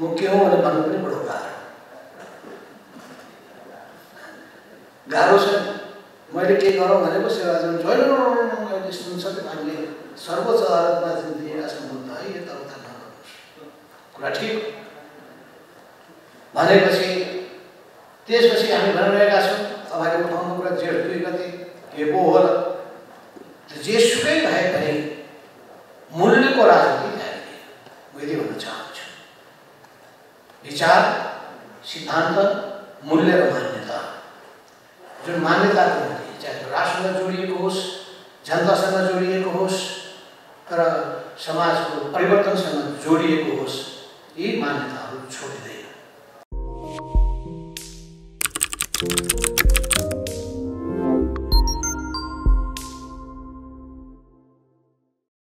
म के हो भनेर भन्नु पनि बडो गाह्रो छ मैले के गरौँ भनेको सेवाजन छैन सर्वोच्च अदालतमा जुन दिएका छन् मुद्दा है यताउता नगर्नुहोस् भनेपछि त्यसपछि हामी भनिरहेका छौँ तपाईँले उठाउनु कुरा जेठ दुई गते के पो होला जेसुकै भए पनि વેલીઓનો જાણું છું વિચાર સિદ્ધાંત મૂલ્ય र मान्यता जुन मान्यताको हुने चाहे राष्ट्रसँग जोड़ होस् जनतासँग जोडिएको होस् र समाजको परिवर्तनसँग जोडिएको होस् यी मान्यताहरू